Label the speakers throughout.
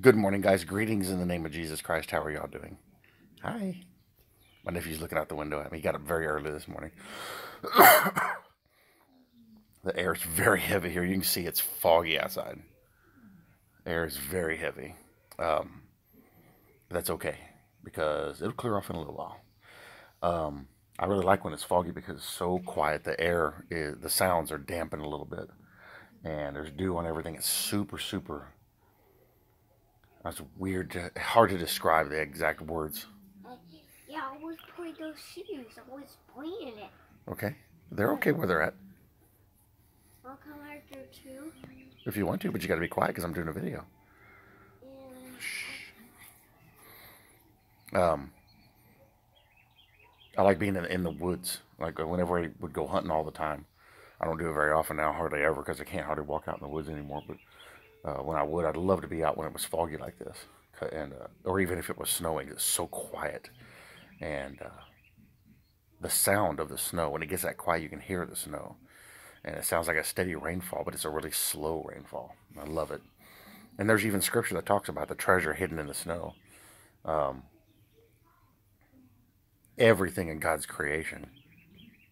Speaker 1: Good morning, guys. Greetings in the name of Jesus Christ. How are y'all doing? Hi. My nephew's looking out the window at me. He got up very early this morning. the air is very heavy here. You can see it's foggy outside. air is very heavy. Um, but that's okay because it'll clear off in a little while. Um, I really like when it's foggy because it's so quiet. The air is, the sounds are dampened a little bit. And there's dew on everything. It's super, super that's weird, to, hard to describe the exact words.
Speaker 2: Yeah, I always playing those shoes. I was playing it.
Speaker 1: Okay. They're okay where they're at.
Speaker 2: I'll come after too.
Speaker 1: If you want to, but you got to be quiet because I'm doing a video.
Speaker 2: Yeah.
Speaker 1: Um, I like being in, in the woods. Like uh, whenever I would go hunting all the time. I don't do it very often now, hardly ever, because I can't hardly walk out in the woods anymore. But uh, when I would. I'd love to be out when it was foggy like this, and uh, or even if it was snowing. It's so quiet, and uh, the sound of the snow when it gets that quiet, you can hear the snow, and it sounds like a steady rainfall, but it's a really slow rainfall. I love it. And there's even scripture that talks about the treasure hidden in the snow. Um, everything in God's creation,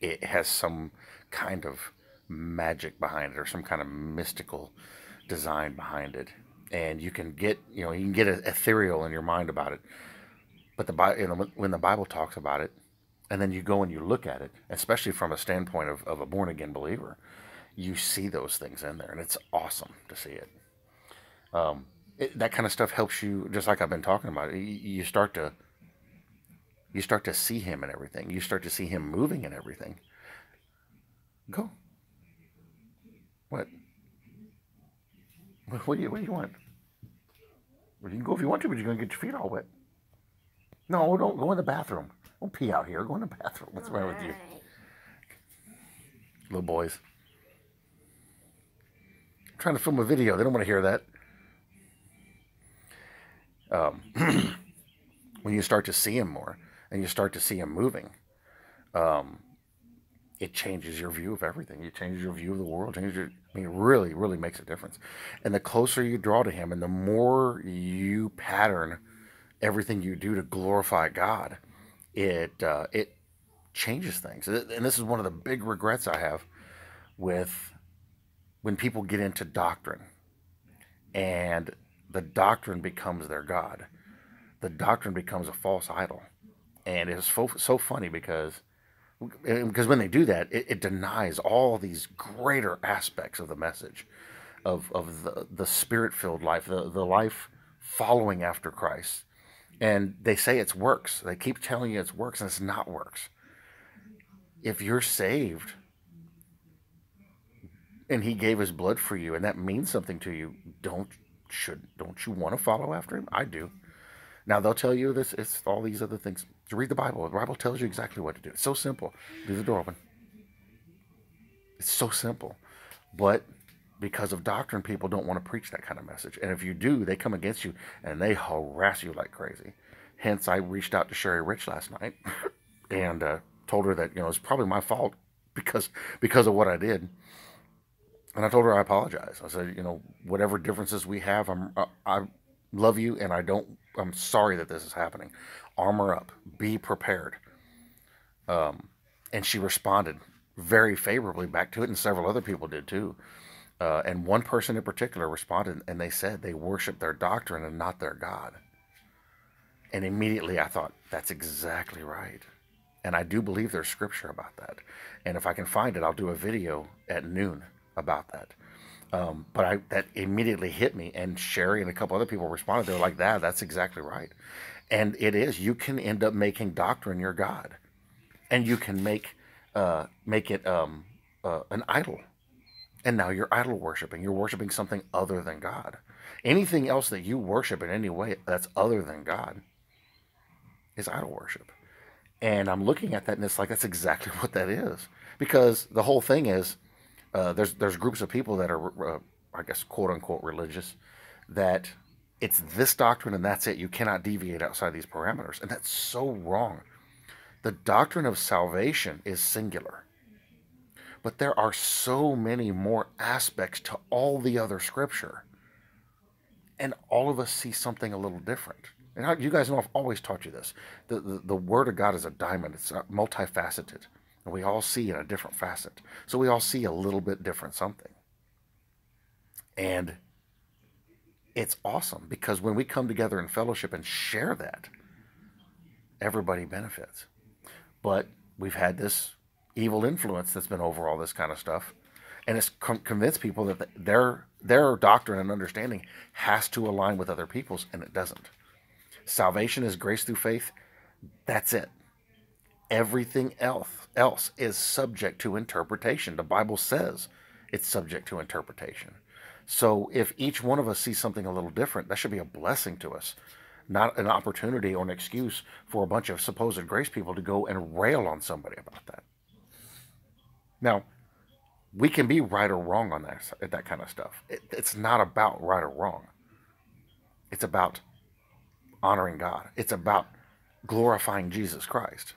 Speaker 1: it has some kind of magic behind it or some kind of mystical design behind it, and you can get you know you can get ethereal in your mind about it. But the you know when the Bible talks about it, and then you go and you look at it, especially from a standpoint of, of a born again believer, you see those things in there, and it's awesome to see it. Um, it, that kind of stuff helps you, just like I've been talking about. You, you start to you start to see him in everything. You start to see him moving in everything. Go. What? What do you What do you want? Well, you can go if you want to, but you're gonna get your feet all wet. No, don't go in the bathroom. Don't pee out here. Go in the bathroom. What's wrong with you, little boys? I'm trying to film a video. They don't want to hear that. Um, when you start to see him more, and you start to see him moving, um, it changes your view of everything. It changes your view of the world. Changes your, I mean, it really, really makes a difference. And the closer you draw to Him, and the more you pattern everything you do to glorify God, it uh, it changes things. And this is one of the big regrets I have with when people get into doctrine, and the doctrine becomes their God. The doctrine becomes a false idol, and it's so, so funny because because when they do that, it, it, denies all these greater aspects of the message, of, of the, the spirit filled life, the, the life following after Christ. And they say it's works. They keep telling you it's works, and it's not works. If you're saved and He gave His blood for you, and that means something to you, don't should don't you want to follow after Him? I do. Now they'll tell you this. It's all these other things. To read the Bible. The Bible tells you exactly what to do. It's so simple. Leave the door open. It's so simple, but because of doctrine, people don't want to preach that kind of message. And if you do, they come against you and they harass you like crazy. Hence, I reached out to Sherry Rich last night and uh, told her that you know it's probably my fault because because of what I did. And I told her I apologize. I said, you know, whatever differences we have, I'm uh, I love you and I don't I'm sorry that this is happening. Armor up. Be prepared. Um, and she responded very favorably back to it, and several other people did too. Uh, and one person in particular responded, and they said they worship their doctrine and not their God. And immediately I thought, that's exactly right. And I do believe there's scripture about that. And if I can find it, I'll do a video at noon about that. Um, but I that immediately hit me, and Sherry and a couple other people responded. They were like, "That, that's exactly right." And it is. You can end up making doctrine your god, and you can make uh, make it um, uh, an idol. And now you're idol worshiping. You're worshiping something other than God. Anything else that you worship in any way that's other than God is idol worship. And I'm looking at that, and it's like that's exactly what that is. Because the whole thing is uh, there's there's groups of people that are, uh, I guess, quote unquote religious, that it's this doctrine and that's it. You cannot deviate outside these parameters, and that's so wrong. The doctrine of salvation is singular, but there are so many more aspects to all the other scripture, and all of us see something a little different. And how, you guys know I've always taught you this. The, the, the Word of God is a diamond, it's multifaceted. And we all see in a different facet. So we all see a little bit different something. And it's awesome because when we come together in fellowship and share that, everybody benefits. But we've had this evil influence that's been over all this kind of stuff. And it's con- convinced people that their their doctrine and understanding has to align with other people's, and it doesn't. Salvation is grace through faith. That's it. Everything else else is subject to interpretation. The Bible says it's subject to interpretation. So if each one of us sees something a little different, that should be a blessing to us, not an opportunity or an excuse for a bunch of supposed grace people to go and rail on somebody about that. Now, we can be right or wrong on that that kind of stuff. It, it's not about right or wrong. It's about honoring God. It's about glorifying Jesus Christ,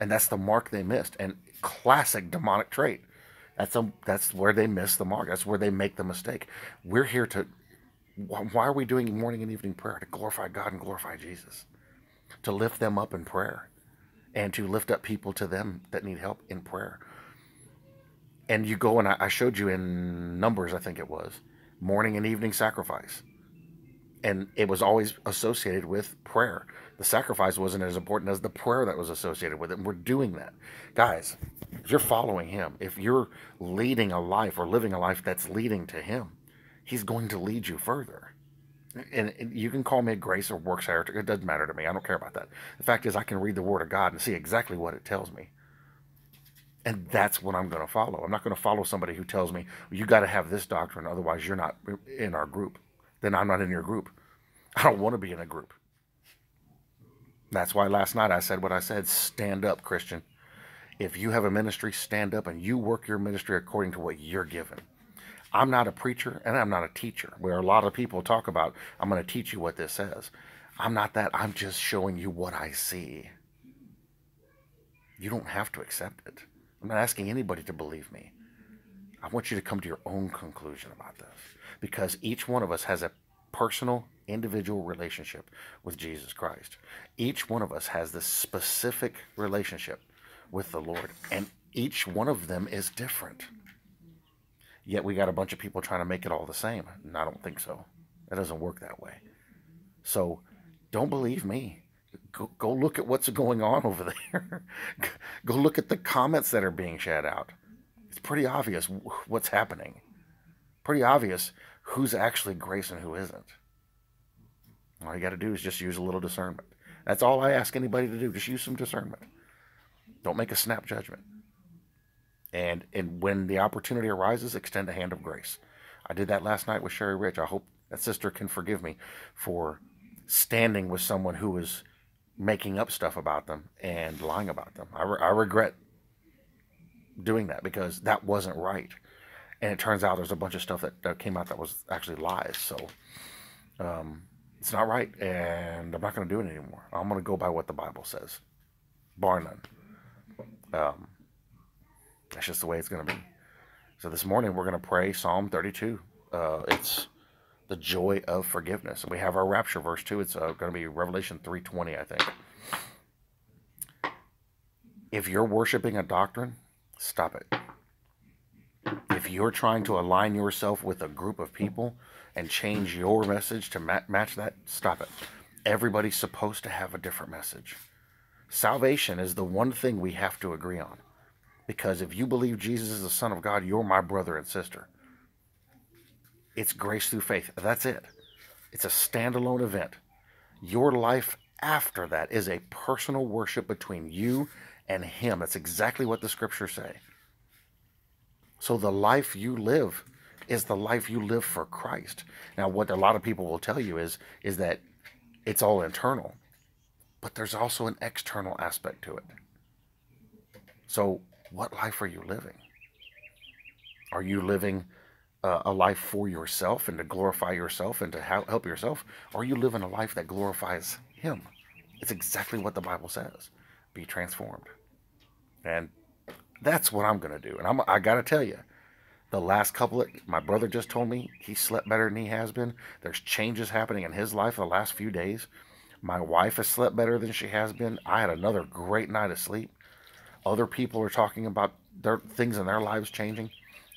Speaker 1: and that's the mark they missed. And classic demonic trait. That's a, that's where they miss the mark. That's where they make the mistake. We're here to. Why are we doing morning and evening prayer? To glorify God and glorify Jesus, to lift them up in prayer, and to lift up people to them that need help in prayer and you go and I, showed you in numbers i think it was morning and evening sacrifice and it was always associated with prayer. The sacrifice wasn't as important as the prayer that was associated with it and we're doing that. Guys if you're following him if you're leading a life or living a life that's leading to him he's going to lead you further. And, you can call me a grace or works heretic it doesn't matter to me i don't care about that. The fact is i can read the word of god and see exactly what it tells me. And that's what I'm going to follow. I'm not going to follow somebody who tells me, you got to have this doctrine, otherwise you're not in our group. Then I'm not in your group. I don't want to be in a group. That's why last night I said what I said stand up, Christian. If you have a ministry, stand up and you work your ministry according to what you're given. I'm not a preacher and I'm not a teacher, where a lot of people talk about, I'm going to teach you what this says. I'm not that. I'm just showing you what I see. You don't have to accept it. I'm not asking anybody to believe me. I want you to come to your own conclusion about this because each one of us has a personal, individual relationship with Jesus Christ. Each one of us has this specific relationship with the Lord, and each one of them is different. Yet we got a bunch of people trying to make it all the same, and I don't think so. It doesn't work that way. So don't believe me go, go look at what's going on over there. go look at the comments that are being shed out. It's pretty obvious what's happening. Pretty obvious who's actually grace and who isn't. All you got to do is just use a little discernment. That's all I ask anybody to do. Just use some discernment. Don't make a snap judgment. And and when the opportunity arises, extend a hand of grace. I did that last night with Sherry Rich. I hope that sister can forgive me for standing with someone who was making up stuff about them and lying about them. I, re- I regret doing that because that wasn't right. And it turns out there's a bunch of stuff that, that came out that was actually lies. So um, it's not right, and I'm not going to do it anymore. I'm going to go by what the Bible says, bar none. Um, that's just the way it's going to be. So this morning we're going to pray Psalm 32. Uh, it's the joy of forgiveness. And we have our rapture verse too. It's uh, going to be Revelation 3:20, I think. If you're worshiping a doctrine, stop it. If you're trying to align yourself with a group of people and change your message to match that, stop it. Everybody's supposed to have a different message. Salvation is the one thing we have to agree on. Because if you believe Jesus is the Son of God, you're my brother and sister. It's grace through faith. That's it. It's a standalone event. Your life after that is a personal worship between you and Him. That's exactly what the scriptures say. So the life you live is the life you live for Christ. Now, what a lot of people will tell you is is that it's all internal, but there's also an external aspect to it. So, what life are you living? Are you living uh, a life for yourself and to glorify yourself and to help yourself, or you live in a life that glorifies Him. It's exactly what the Bible says. Be transformed. And that's what I'm going to do. And I'm, I got to tell you, The last couple of, my brother just told me he slept better than he has been. There's changes happening in his life the last few days. My wife has slept better than she has been. I had another great night of sleep. Other people are talking about their things in their lives changing,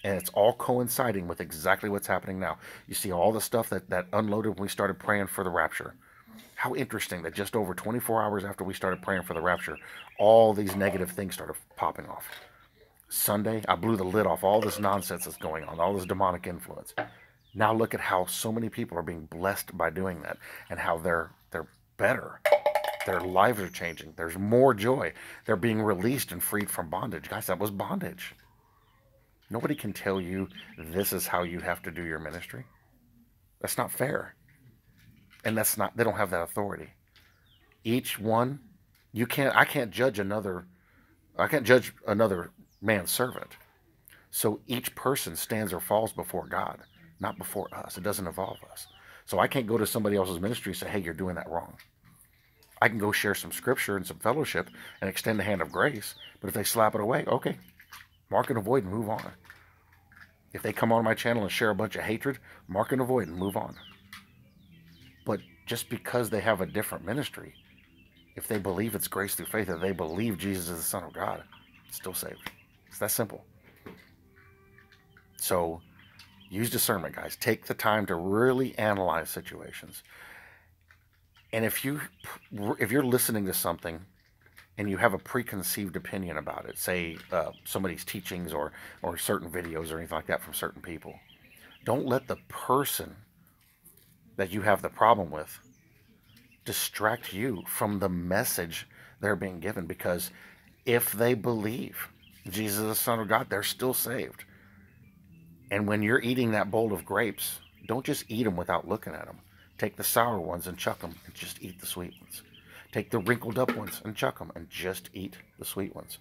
Speaker 1: and it's all coinciding with exactly what's happening now. You see all the stuff that, that unloaded when we started praying for the rapture. How interesting that just over 24 hours after we started praying for the rapture, all these negative things started popping off. Sunday, I blew the lid off all this nonsense that's going on, all this demonic influence. Now look at how so many people are being blessed by doing that and how they're they're better. Their lives are changing. There's more joy. They're being released and freed from bondage. Guys, that was bondage. Nobody can tell you this is how you have to do your ministry. That's not fair. And that's not they don't have that authority. Each one you can't I can't judge another I can't judge another man's servant. So each person stands or falls before God, not before us. It doesn't involve us. So I can't go to somebody else's ministry and say, hey, you're doing that wrong. I can go share some scripture and some fellowship and extend the hand of grace. But if they slap it away, okay, mark and avoid and move on. If they come on my channel and share a bunch of hatred, mark and avoid and move on. But just because they have a different ministry, if they believe it's grace through faith, that they believe Jesus is the Son of God, still saved. It's that simple. So use discernment, guys. Take the time to really analyze situations. And if you if you're listening to something and you have a preconceived opinion about it, say uh, somebody's teachings or or certain videos or anything like that from certain people, don't let the person that you have the problem with distract you from the message they're being given because if they believe Jesus is the Son of God, they're still saved. And when you're eating that bowl of grapes, don't just eat them without looking at them. Take the sour ones and chuck them and just eat the sweet ones. Take the wrinkled up ones and chuck them and just eat the sweet ones.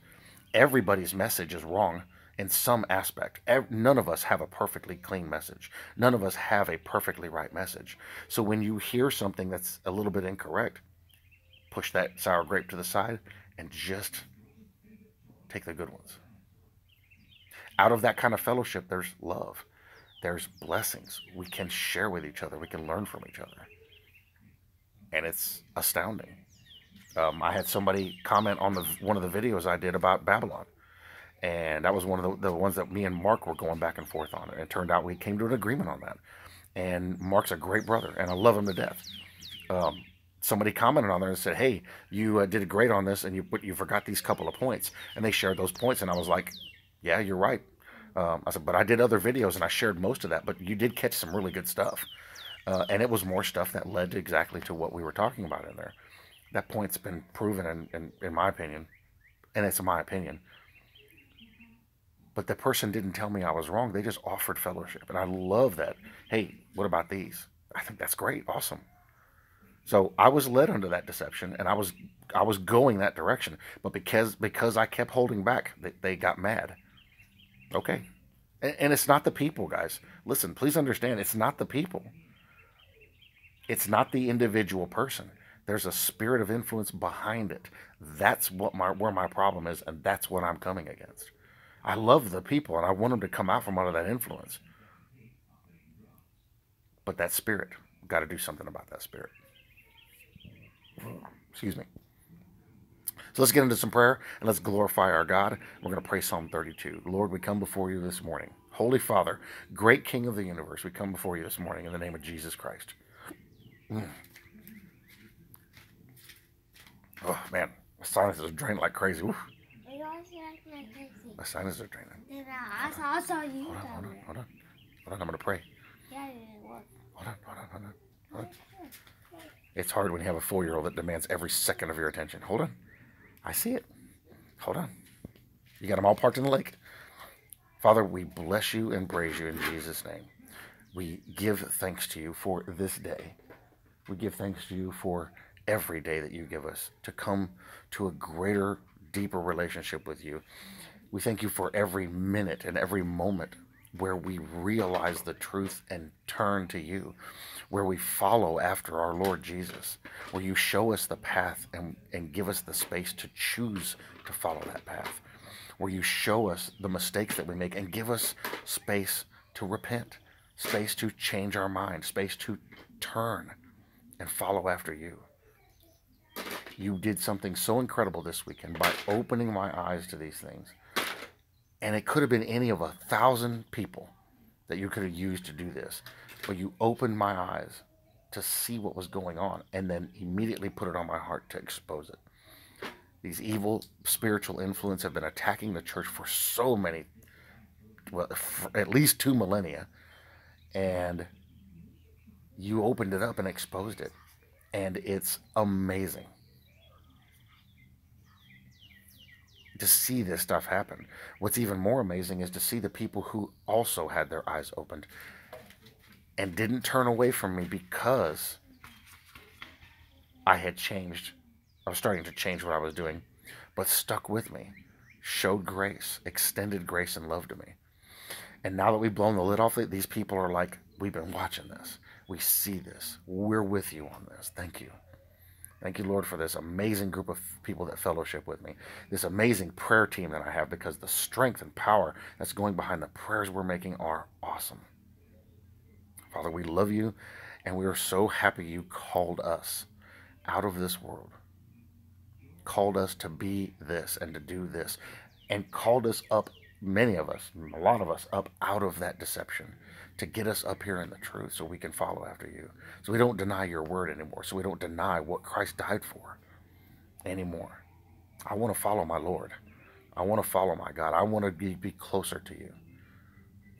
Speaker 1: Everybody's message is wrong in some aspect. None of us have a perfectly clean message. None of us have a perfectly right message. So when you hear something that's a little bit incorrect, push that sour grape to the side and just take the good ones. Out of that kind of fellowship, there's love, there's blessings. We can share with each other, we can learn from each other. And it's astounding. Um, I had somebody comment on the one of the videos I did about Babylon. And that was one of the, the ones that me and Mark were going back and forth on. And it turned out we came to an agreement on that. And Mark's a great brother, and I love him to death. Um, somebody commented on there and said, "Hey, you uh, did great on this, and you but you forgot these couple of points." And they shared those points, and I was like, "Yeah, you're right." Um, I said, "But I did other videos, and I shared most of that. But you did catch some really good stuff, uh, and it was more stuff that led to exactly to what we were talking about in there. That point's been proven, in, in, in my opinion, and it's in my opinion." But the person didn't tell me I was wrong. They just offered fellowship. And I love that. Hey, what about these? I think that's great. Awesome. So I was led under that deception, and I was I was going that direction. But because because I kept holding back, they, they got mad. Okay, and, and it's not the people, guys. Listen, please understand, it's not the people. It's not the individual person. There's a spirit of influence behind it. That's what my where my problem is, and that's what I'm coming against. I love the people, and I want them to come out from under that influence. But that spirit, got to do something about that spirit. Excuse me. So let's get into some prayer and let's glorify our God. We're going to pray Psalm 32. Lord, we come before you this morning. Holy Father, great King of the universe, we come before you this morning in the name of Jesus Christ. Mm. Oh, man. My sinuses are draining like crazy. Oof. My sinuses are draining.
Speaker 2: I saw, I saw you.
Speaker 1: Hold on, hold on, hold on. Hold on, I'm going to pray. Hold on, hold on, hold on. Hold on. It's hard when you have a four year old that demands every second of your attention. Hold on. I see it. Hold on. You got them all parked in the lake. Father, we bless you and praise you in Jesus' name. We give thanks to you for this day. We give thanks to you for every day that you give us to come to a greater, deeper relationship with you. We thank you for every minute and every moment where we realize the truth and turn to you, where we follow after our Lord Jesus, where you show us the path and, and give us the space to choose to follow that path. where you show us the mistakes that we make and give us space to repent, space to change our mind, space to turn and follow after you. You did something so incredible this weekend by opening my eyes to these things. And it could have been any of a thousand people that you could have used to do this. But you opened my eyes to see what was going on and then immediately put it on my heart to expose it. These evil spiritual influences have been attacking the church for so many, well, at least two millennia. And you opened it up and exposed it. And it's amazing to see this stuff happen. What's even more amazing is to see the people who also had their eyes opened and didn't turn away from me because I had changed. I was starting to change what I was doing, but stuck with me, showed grace, extended grace and love to me. And now that we've blown the lid off it, these people are like, we've been watching this. We see this. We're with you on this. Thank you. Thank you, Lord, for this amazing group of people that fellowship with me. This amazing prayer team that I have because the strength and power that's going behind the prayers we're making are awesome. Father, we love you and we are so happy you called us out of this world, called us to be this and to do this, and called us up, many of us, a lot of us, up out of that deception to get us up here in the truth so we can follow after you. So we don't deny your word anymore. So we don't deny what Christ died for anymore. I want to follow my Lord. I want to follow my God. I want to be, be closer to you.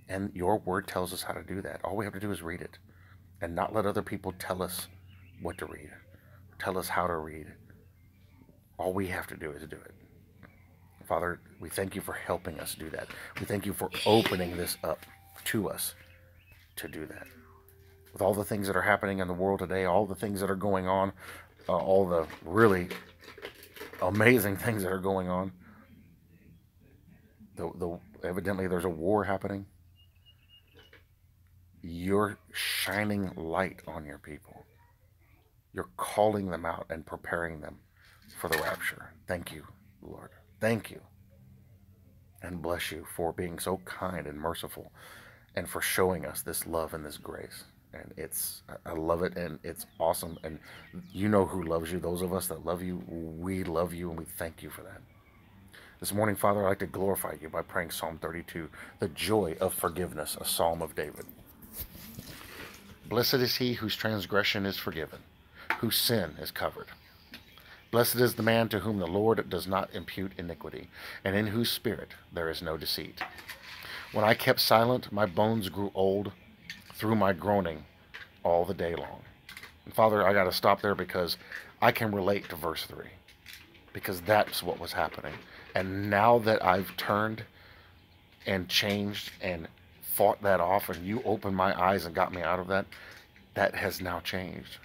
Speaker 1: And your word tells us how to do that. All we have to do is read it and not let other people tell us what to read, tell us how to read. All we have to do is do it. Father, we thank you for helping us do that. We thank you for opening this up to us to do that. With all the things that are happening in the world today, all the things that are going on, uh, all the really amazing things that are going on. The, the evidently there's a war happening. You're shining light on your people. You're calling them out and preparing them for the rapture. Thank you, Lord. Thank you. And bless you for being so kind and merciful and for showing us this love and this grace. And it's, I love it and it's awesome. And you know who loves you. Those of us that love you, we love you and we thank you for that. This morning, Father, I'd like to glorify you by praying Psalm 32, the joy of forgiveness, a psalm of David. Blessed is he whose transgression is forgiven, whose sin is covered. Blessed is the man to whom the Lord does not impute iniquity, and in whose spirit there is no deceit. When I kept silent, my bones grew old through my groaning all the day long. And Father, I got to stop there because I can relate to verse 3 because that's what was happening. And now that I've turned and changed and fought that off and you opened my eyes and got me out of that, that has now changed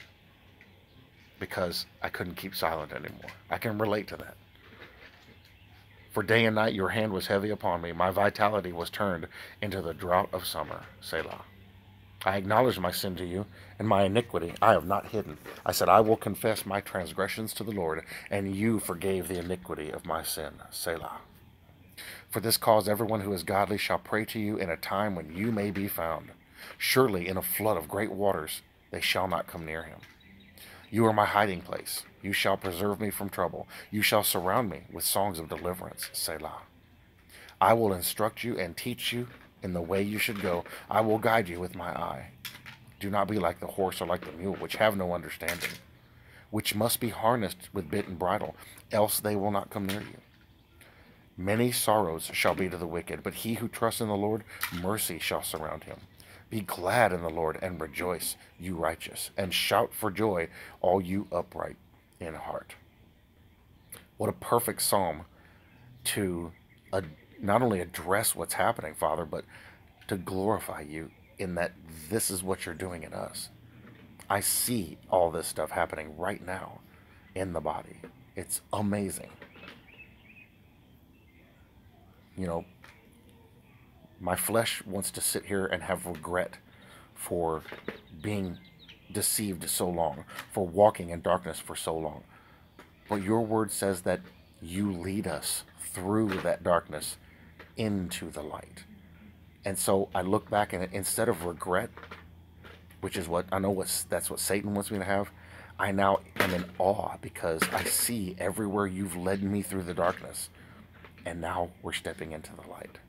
Speaker 1: because I couldn't keep silent anymore. I can relate to that. For day and night your hand was heavy upon me. My vitality was turned into the drought of summer. Selah. I acknowledge my sin to you, and my iniquity I have not hidden. I said, I will confess my transgressions to the Lord, and you forgave the iniquity of my sin. Selah. For this cause everyone who is godly shall pray to you in a time when you may be found. Surely in a flood of great waters they shall not come near him. You are my hiding place. You shall preserve me from trouble. You shall surround me with songs of deliverance. Selah. I will instruct you and teach you in the way you should go. I will guide you with my eye. Do not be like the horse or like the mule, which have no understanding, which must be harnessed with bit and bridle, else they will not come near you. Many sorrows shall be to the wicked, but he who trusts in the Lord, mercy shall surround him. Be glad in the Lord and rejoice, you righteous, and shout for joy, all you upright in heart. What a perfect psalm to not only address what's happening, Father, but to glorify you in that this is what you're doing in us. I see all this stuff happening right now in the body. It's amazing. You know, my flesh wants to sit here and have regret for being deceived so long, for walking in darkness for so long. But your word says that you lead us through that darkness into the light. And so I look back and instead of regret, which is what I know what that's what Satan wants me to have, I now am in awe because I see everywhere you've led me through the darkness. And now we're stepping into the light.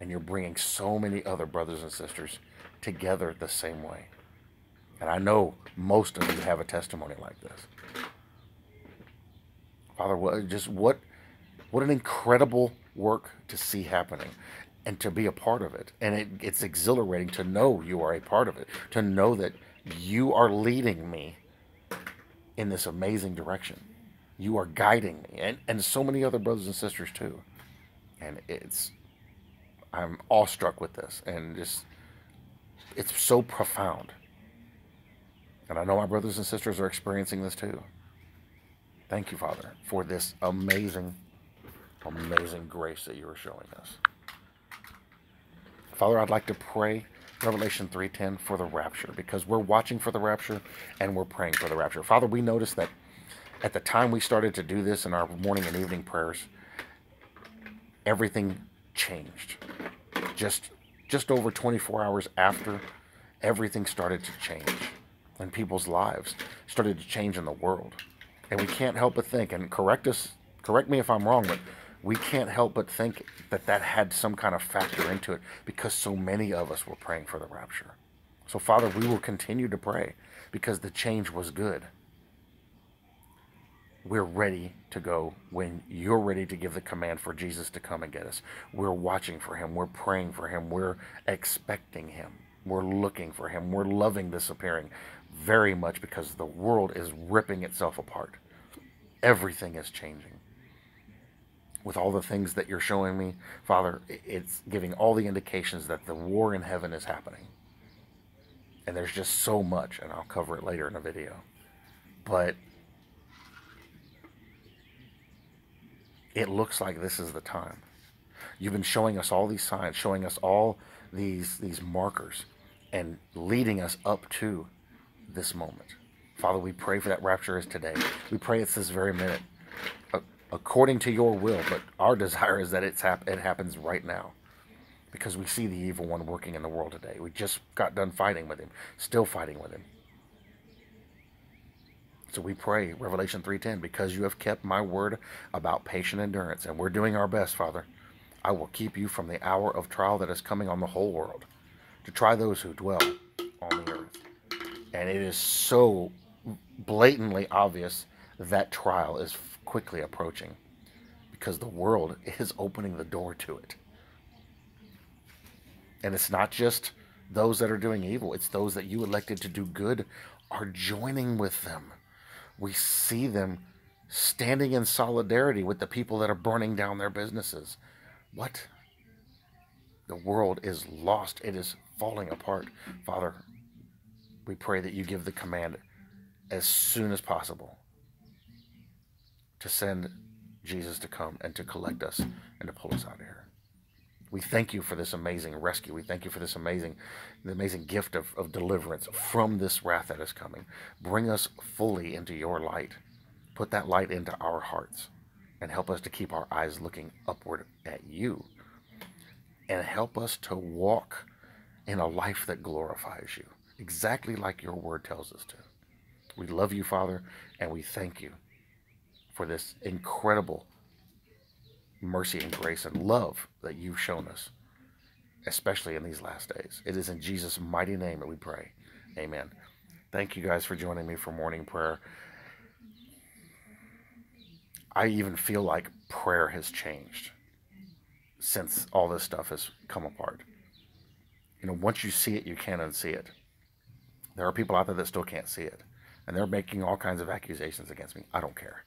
Speaker 1: And you're bringing so many other brothers and sisters together the same way. And I know most of you have a testimony like this. Father, what, just what, what an incredible work to see happening and to be a part of it. And it, it's exhilarating to know you are a part of it, to know that you are leading me in this amazing direction. You are guiding me, and, and so many other brothers and sisters too. And it's, I'm awestruck with this, and just, it's so profound. And I know my brothers and sisters are experiencing this too. Thank you, Father, for this amazing, amazing grace that you are showing us. Father, I'd like to pray Revelation 3:10 for the rapture because we're watching for the rapture and we're praying for the rapture. Father, we noticed that at the time we started to do this in our morning and evening prayers, everything changed. Just just over 24 hours after everything started to change and people's lives, started to change in the world. And we can't help but think and correct us correct me if I'm wrong, but we can't help but think that that had some kind of factor into it because so many of us were praying for the rapture. So, Father, we will continue to pray because the change was good. We're ready to go when you're ready to give the command for Jesus to come and get us. We're watching for him. We're praying for him. We're expecting him. We're looking for him. We're loving this appearing very much because the world is ripping itself apart. Everything is changing with all the things that you're showing me, Father, it's giving all the indications that the war in heaven is happening. And there's just so much, and I'll cover it later in a video. But it looks like this is the time. You've been showing us all these signs, showing us all these these markers, and leading us up to this moment. Father, we pray for that rapture is today. We pray it's this very minute according to your will, but our desire is that it's hap- it happens right now. Because we see the evil one working in the world today. We just got done fighting with him, still fighting with him. So we pray, Revelation 3:10, because you have kept my word about patient endurance, and we're doing our best, Father. I will keep you from the hour of trial that is coming on the whole world, to try those who dwell on the earth. And it is so blatantly obvious that trial is quickly approaching because the world is opening the door to it. And it's not just those that are doing evil, it's those that you elected to do good are joining with them. We see them standing in solidarity with the people that are burning down their businesses. What? The world is lost. It is falling apart. Father, we pray that you give the command as soon as possible to send Jesus to come and to collect us and to pull us out of here. We thank you for this amazing rescue. We thank you for this amazing, the amazing gift of, of deliverance from this wrath that is coming. Bring us fully into your light. Put that light into our hearts and help us to keep our eyes looking upward at you. And help us to walk in a life that glorifies you, exactly like your word tells us to. We love you, Father, and we thank you for this incredible mercy and grace and love that you've shown us, especially in these last days. It is in Jesus' mighty name that we pray. Amen. Thank you guys for joining me for morning prayer. I even feel like prayer has changed since all this stuff has come apart. You know, once you see it, you can't unsee it. There are people out there that still can't see it, and they're making all kinds of accusations against me. I don't care.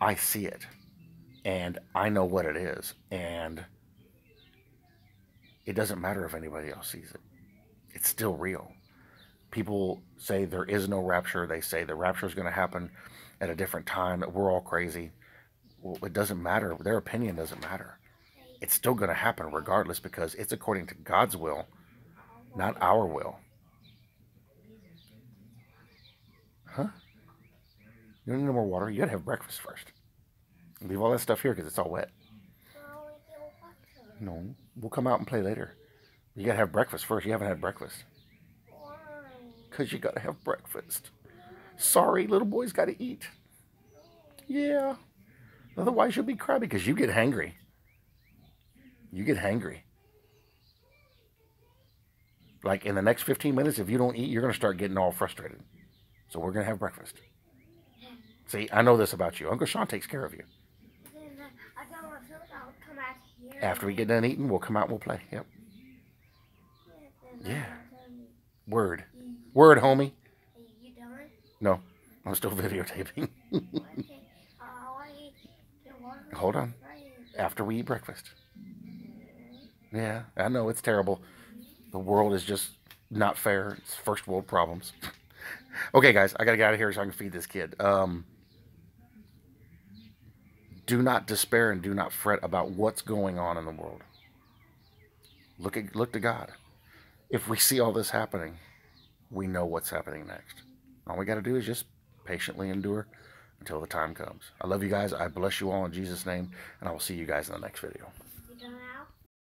Speaker 1: I see it and I know what it is. And it doesn't matter if anybody else sees it, it's still real. People say there is no rapture. They say the rapture is going to happen at a different time, we're all crazy. Well, it doesn't matter. Their opinion doesn't matter. It's still going to happen regardless because it's according to God's will, not our will. Huh? You need no more water. You gotta have breakfast first. Leave all that stuff here because it's all wet. No, we'll come out and play later. You gotta have breakfast first. You haven't had breakfast.
Speaker 2: Why?
Speaker 1: Because you gotta have breakfast. Sorry, little boy's gotta eat. Yeah. Otherwise, you'll be crabby because you get hangry. You get hangry. Like in the next 15 minutes, if you don't eat, you're to start getting all frustrated. So we're to have breakfast. See, I know this about you. Uncle Sean takes care of you. After we get done eating, we'll come out and we'll play. Yep. Yeah. Word. Word, homie. No, I'm still videotaping. Hold on. After we eat breakfast. Yeah, I know it's terrible. The world is just not fair. It's first world problems. okay, guys, I gotta get out of here so I can feed this kid. Um, do not despair and do not fret about what's going on in the world. Look at look to God. If we see all this happening, we know what's happening next. All we got to do is just patiently endure until the time comes. I love you guys. I bless you all in Jesus' name, and I will see you guys in the next video.